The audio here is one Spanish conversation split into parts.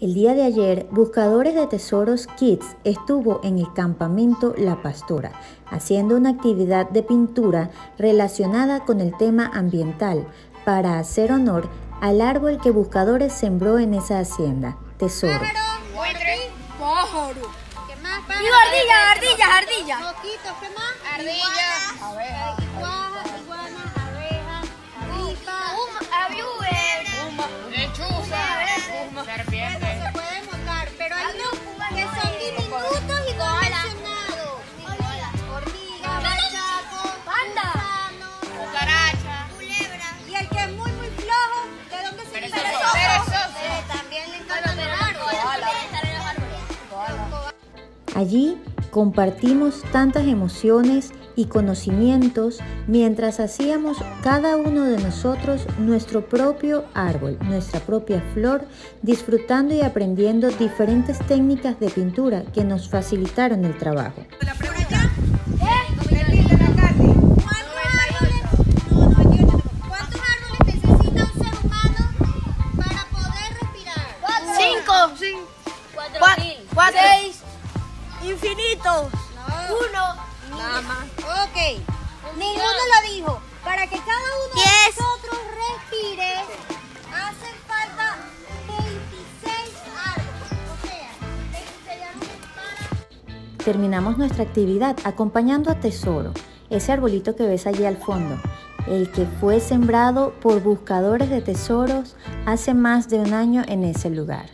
El día de ayer, Buscadores de Tesoros Kids estuvo en el campamento La Pastora, haciendo una actividad de pintura relacionada con el tema ambiental para hacer honor al árbol que Buscadores sembró en esa hacienda, Tesoro. Pájaro. ¿Qué más? Digo ardilla, ardilla, ardilla. Mosquitos, ¿qué más? Ardilla. Abeja. Iguana, Allí compartimos tantas emociones y conocimientos mientras hacíamos cada uno de nosotros nuestro propio árbol, nuestra propia flor, disfrutando y aprendiendo diferentes técnicas de pintura que nos facilitaron el trabajo. Infinitos. Uno. Nada más. Ok. Ninguno lo dijo. Para que cada uno Diez. de nosotros respire, hacen falta 26 árboles. O sea, 26 árboles para Terminamos nuestra actividad acompañando a Tesoro, ese arbolito que ves allí al fondo, el que fue sembrado por buscadores de tesoros hace más de un año en ese lugar.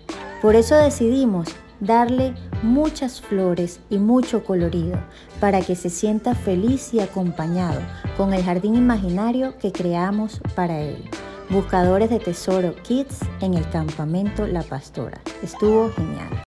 Por eso decidimos darle muchas flores y mucho colorido para que se sienta feliz y acompañado con el jardín imaginario que creamos para él. Buscadores de Tesoro Kids en el campamento La Pastora. Estuvo genial.